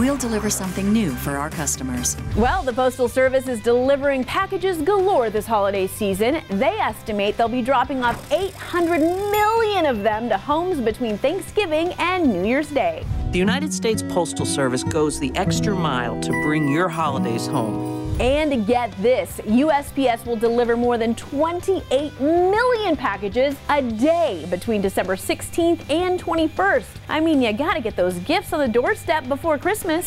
we'll deliver something new for our customers. Well, the Postal Service is delivering packages galore this holiday season. They estimate they'll be dropping off 800 million of them to homes between Thanksgiving and New Year's Day. The United States Postal Service goes the extra mile to bring your holidays home. And get this, USPS will deliver more than 28 million packages a day between December 16th and 21st. I mean, you gotta get those gifts on the doorstep before Christmas.